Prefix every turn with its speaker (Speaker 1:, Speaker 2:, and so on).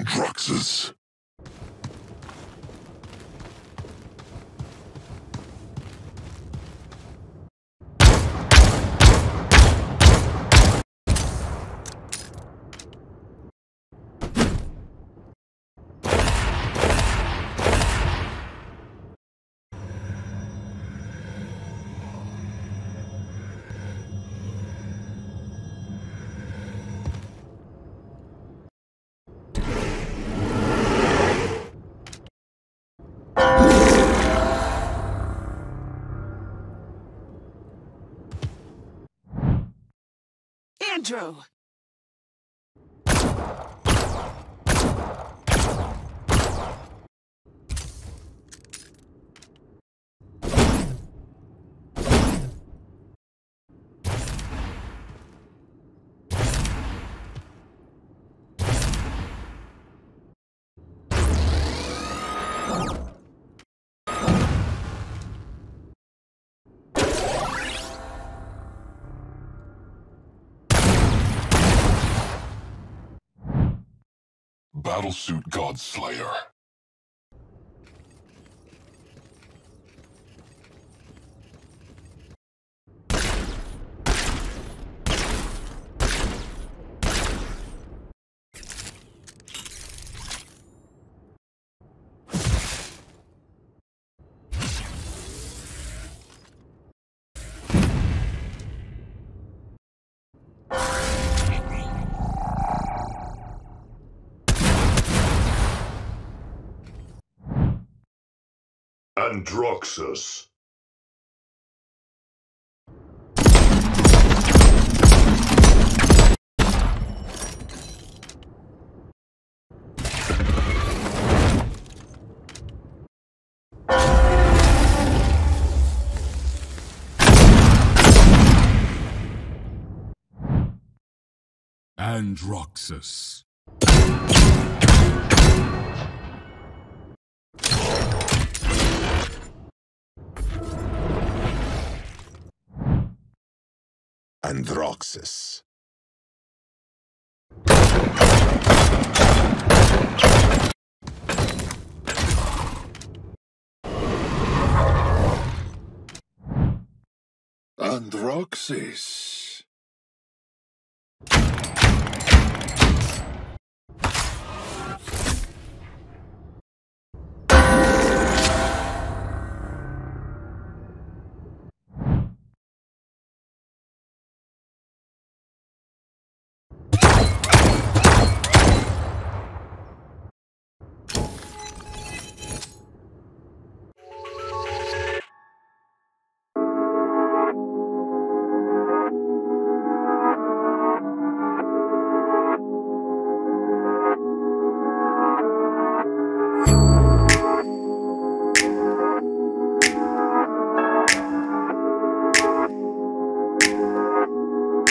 Speaker 1: Androxus.
Speaker 2: Andrew!
Speaker 1: Battlesuit Godslayer. Androxus.
Speaker 3: Androxus.
Speaker 1: Androxus. Androxus.